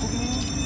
cooking